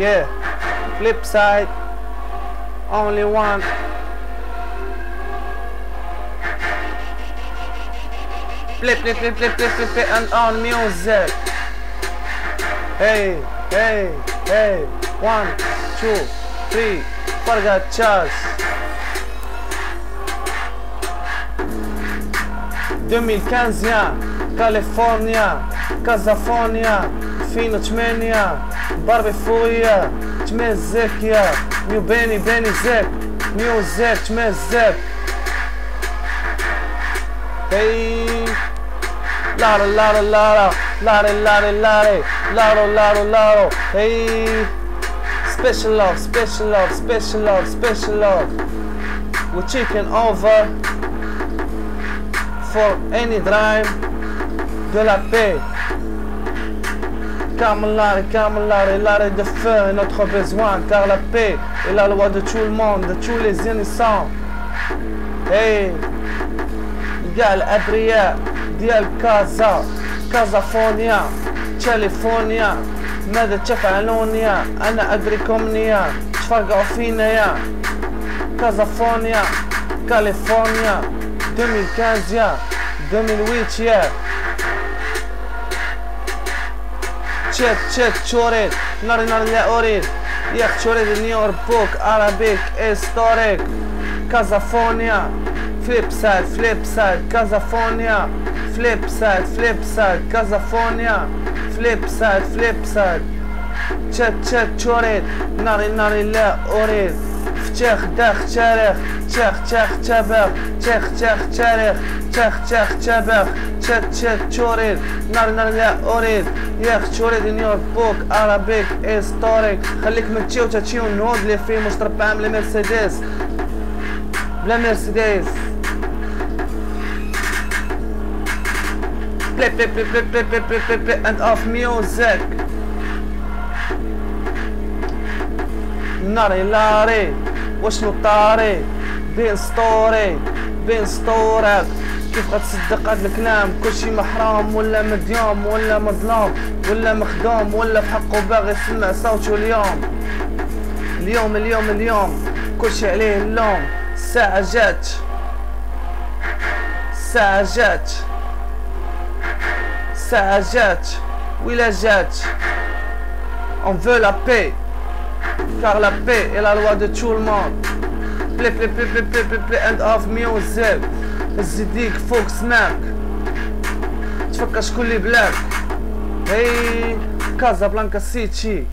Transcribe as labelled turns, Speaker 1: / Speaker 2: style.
Speaker 1: Yeah. Flip side. Only one. Flip, flip, flip, flip, flip, flip, flip and on music. Hey, hey, hey. One, two, three. Forgot chance. 2015 California Casafônia, Finotmênia, Barbefuia, Tmezequia, New Benny Benny Zep, New Zep, Tmezep. Hey, Lara Lara Lara, Lare Lare Lare, Laro Laro Laro, hey. Special love, special love, special love, special love. We're chicken over for any drive. De la paix Carmelare, Carmelare, l'arrêt de feu notre besoin, car la paix est la loi de tout le monde, de tous les innocents. Hey, قال الأبرياء ديال كازا كازافونيا كاليفورنيا ماذا تفعلون يا أنا أدركم يا تفرقعوا فينا يا كازافونيا كاليفورنيا 2015 يا 2008 يا check, check, chore, nare nare le orin, yeah, chore in your book, Arabic, historic, Casafonia, flip side, flip side, Casafonia, flip side, flip side, Casafonia, flip side, flip side, check, check, chore, nare nare le orin, فتاخ داخ تاريخ تاخ تاخ تاباخ تاخ تاخ تاريخ تاخ تاخ تاباخ تشات تشات تشوريد نار نار لا أريد ياخ تشوريد نيور بوك أرابيك إستوريك خليك من تشيو تشيو نود لي في مشطرب عام مرسيدس بلا مرسيدس play play play play play play play play play and off music ناري لاري وشنو طاري بين ستوري بين ستورك كيف غتصدق هاد الكلام؟ كلشي محرام ولا مديوم ولا مظلوم ولا مخدوم ولا بحقه باغي يسمع صوته اليوم. اليوم اليوم اليوم. كلشي عليه اللوم. الساعة جات. الساعة جات. الساعة جات. ويلا جات. On veut la paix. car la paix est la loi de tout le monde. بلي بلي بلي بلي بلي بلي بلي اند اوف ميو وزاك الزديك فوق سماك تفكر شكون اللي بلاك هي كازابلانكا سيتي